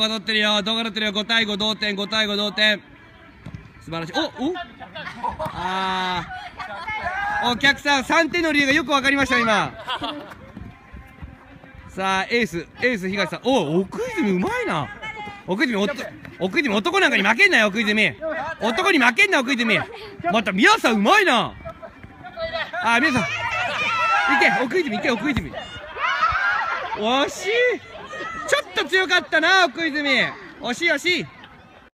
動画撮ってるよ。動画撮ってるよ。5対5同点。5対5同点。素晴らしい。おお？あー。お客さん3点の理由がよく分かりました今。さあエース。エース東さん。お奥泉うまいな。奥泉お奥泉男なんかに負けんなよ奥泉。男に負けんな奥泉。また宮さんうまいな。あ宮さん。いけ奥泉いけ奥泉。惜し。いちょ強かったな奥泉。惜しい惜しい。